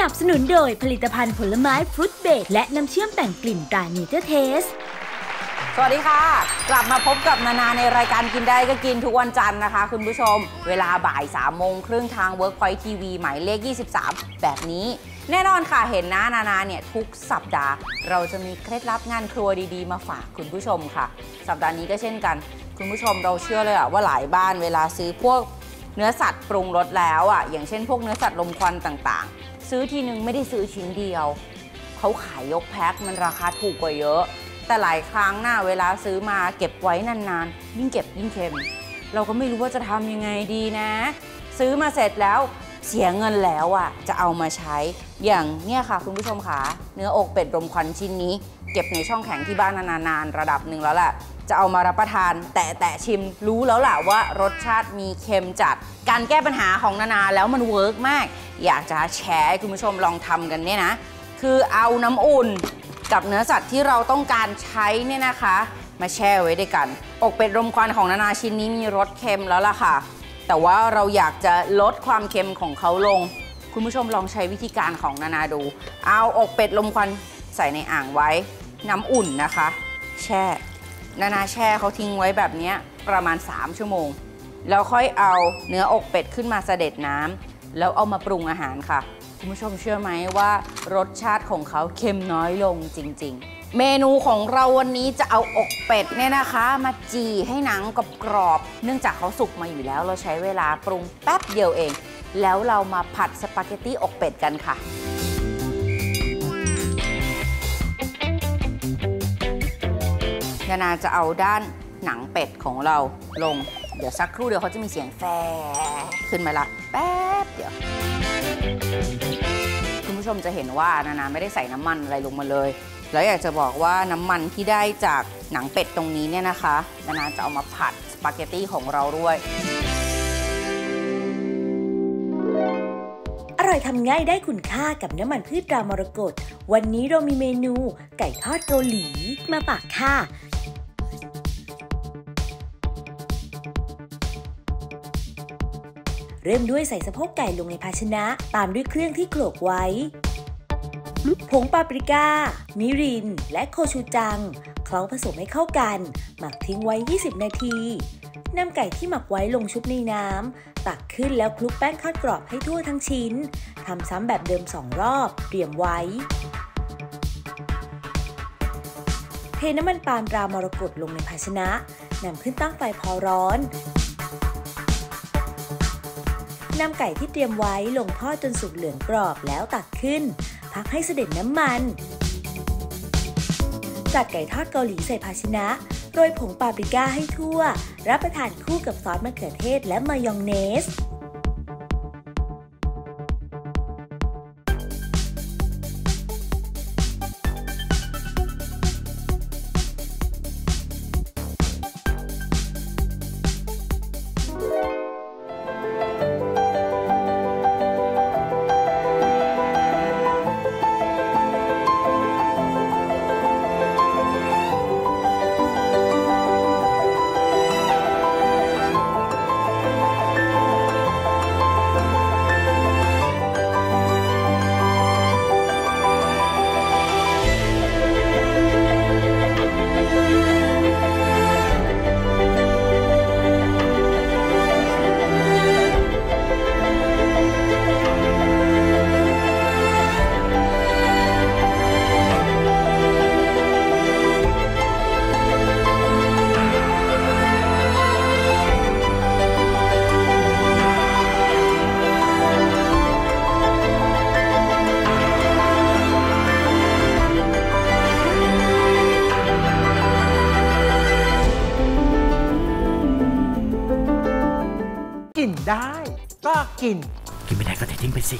นับสนุนโดยผลิตภัณฑ์ผลไม้ฟรุตเบรดและน้ำเชื่อมแต่งกลิ่นตราเนเจอร์เทสสวัสดีค่ะ กลับมาพบกับนานาในรายการกินได้ก็กินทุกวันจันทร์นะคะ คุณผู้ชม เวลาบ่าย3ามโมงครึ่งทาง Workpoint TV หมายเลข 23 แบบนี้ แน่นอนค่ะเห็นนะนานาเนี่ย ทุกสัปดาห์ เราจะมีเคล็ดลับงานครัวดีๆ มาฝากคุณผู้ชมค่ะ สัปดาห์นี้ก็เช่นกัน คุณผู้ชมเราเชื่อเลยอะว่าหลายบ้านเวลาซื้อพวกเนื้อสัตว์ปรุงรสแล้วอะอย่างเช่นพวกเนื้อสัตว์ลมควันต่างๆ ซื้อทีนึงไม่ได้ซื้อชิ้นเดียว เขาขายยกแพ็คมันราคาถูกกว่าเยอะ แต่หลายครั้งหน่ะเวลาซื้อมาเก็บไว้นานๆ ยิ่งเก็บยิ่งเค็ม เราก็ไม่รู้ว่าจะทำยังไงดีนะ ซื้อมาเสร็จแล้วเสียเงินแล้วอะจะเอามาใช้อย่างเนี่ยค่ะ คุณผู้ชมค่ะเนื้ออกเป็ดรมควันชิ้นนี้ เก็บในช่องแข็งที่บ้านนานๆระดับหนึ่งแล้วแหละ จะเอามารับประทาน แต่แต่ชิมรู้แล้วแหละว่ารสชาติมีเค็มจัด การแก้ปัญหาของนานาแล้วมัน work มาก อยากจะแชร์ให้คุณผู้ชมลองทำกันเนี่ยนะ คือเอาน้ำอุ่นกับเนื้อสัตว์ที่เราต้องการใช้เนี่ยนะคะ มาแช่ไว้ด้วยกัน อกเป็ดรมควันของนานาชิ้นนี้มีรสเค็มแล้วล่ะค่ะ แต่ว่าเราอยากจะลดความเค็มของเขาลง คุณผู้ชมลองใช้วิธีการของนานาดู เอาอกเป็ดลมควันใส่ในอ่างไว้ น้ำอุ่นนะคะ แช่ นานาแช่เขาทิ้งไว้แบบนี้ประมาณ 3 ชั่วโมง แล้วค่อยเอาเนื้ออกเป็ดขึ้นมาเสด็จน้ำแล้วเอามาปรุงอาหารค่ะ คุณผู้ชมเชื่อไหมว่ารสชาติของเขาเค็มน้อยลงจริง ๆ เมนูของเราวันนี้จะเอาอกเป็ดเนี่ยนะคะ มาจีให้หนังกรอบๆเนื่องจากเขาสุกมาอยู่แล้ว เราใช้เวลาปรุงแป๊บเดียวเอง แล้วเรามาผัดสปาเกตตี้อกเป็ดกันค่ะ นานาจะเอาด้านหนังเป็ดของเราลง เดี๋ยวสักครู่เดียวเขาจะมีเสียงแฟขึ้นมาละแป๊บเดียว คุณผู้ชมจะเห็นว่านานาไม่ได้ใส่น้ำมันอะไรลงมาเลย แล้วอยากจะบอกว่าน้ำมันที่ได้จากหนังเป็ดตรงนี้เนี่ยนะคะ นานาจะเอามาผัดสปาเกตตี้ของเราด้วยอร่อยทำง่ายได้คุณค่ากับน้ำมันพืชตรามรกต วันนี้เรามีเมนูไก่ทอดเกาหลี มาฝากค่ะ เริ่มด้วยใส่สะโพกไก่ลงในภาชนะ ตามด้วยเครื่องที่โขลกไว้ ผงปาปริก้า มิริน และโคชูจัง เคล้าผสมให้เข้ากัน หมักทิ้งไว้ 20 นาทีนำไก่ที่หมักไว้ลงชุบในน้ำ ตักขึ้นแล้วคลุกแป้งทอดกรอบให้ทั่วทั้งชิ้น ทำซ้ำแบบเดิมสองรอบ เตรียมไว้ เทน้ำมันปาล์มรามรกตลงในภาชนะ นำขึ้นตั้งไฟพอร้อน นำไก่ที่เตรียมไว้ลงทอดจนสุกเหลืองกรอบแล้วตักขึ้น พักให้เสด็จน้ำมัน จัดไก่ทอดเกาหลีใส่ภาชนะ โรยผงปาปริก้าให้ทั่ว รับประทานคู่กับซอสมะเขือเทศและมายองเนส กิน กินไม่ได้ก็เททิ้งไปสิ